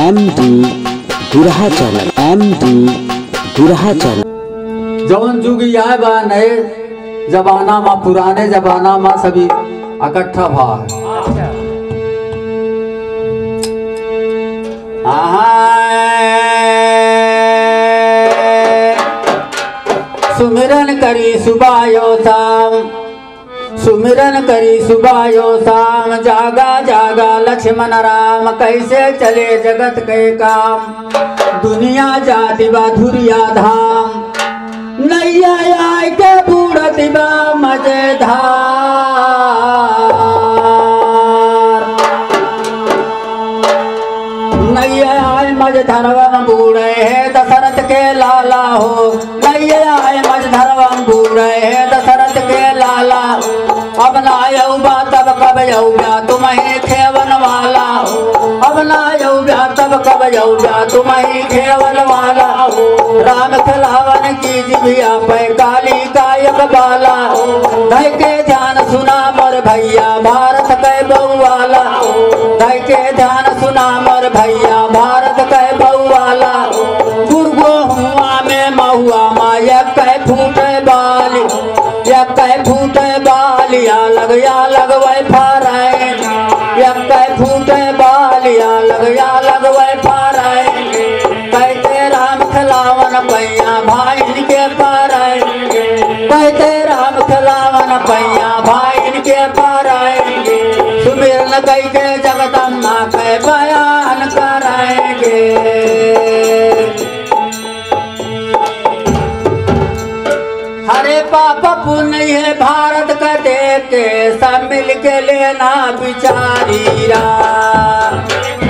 M D Gurha channel M D Gurha channel. जवन जुग आए बा नए जमाना में, पुराने जमाना में सभी इकट्ठा भा। है सुमिरन करी सुबह यो शाम सुमिरन करी सुबह यो शाम जागा जागा लक्ष्मण राम, कैसे चले जगत के काम? दुनिया जाति बा धुरिया धाम, नैया आय के बूढ़ती बा मजेधार नैया आय मजधरवन बूढ़े है दशरथ के लाला हो, नैया आय मजधरवन बूढ़े है दशरथ के अब ना यौबा तब कब यौबा तुम्हें खेवन वाला हो। अब ना यौबा तब कब यौबा तुम्हें खेवन वाला हो। राम खिलावन की जिभिया पे काली कायक बाला हो। धय के ध्यान सुना मोर भैया, भारत के बउवाला हो। धय के ध्यान सुना मोर भैया, भारत के बउवाला हो। गुरगो हुआ में महुआ, माया कै या लगवे कहते राम खिलावन पैया भाई के पारे कहते राम खिलावन पैया भाई के पारे सुमिरन कई के जगदम्मा के बयान कराएँगे। पुण्य है भारत का के सब मिल के लेना बिचारीरा हरे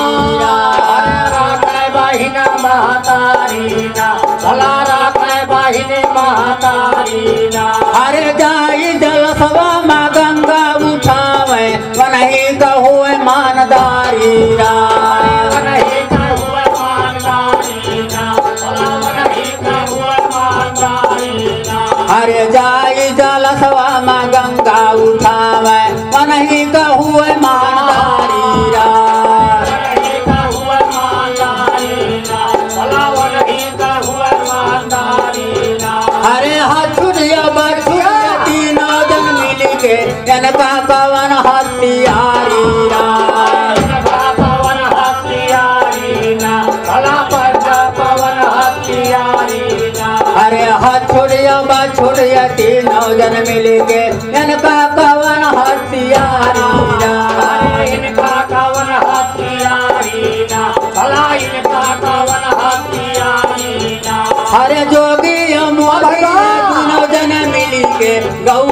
हरे जाई जल सभा माँ गंगा उठावे। वनही कहो मानदारी रा। हरे हथुरिया बछुरिया तीनों जन मिल के पवन हथियारी रा। हथुरिया छोड़िया तीनों जन मिल के जनका पवन हथियारी रा हरे जोगी हम तीनों जन मिल के गौआ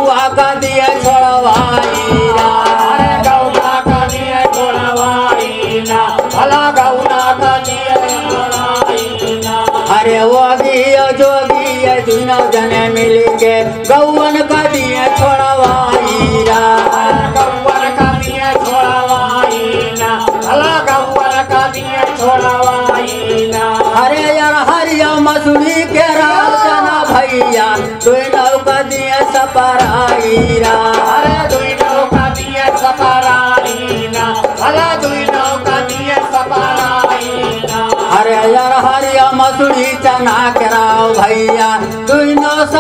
जन मिल के गौन का दिया थोड़ा वाईना हरे यार हरिया मसूरी के राजना भैया दुई नौका दिया सपराई दुई हरे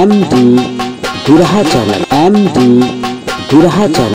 M D channel M D channel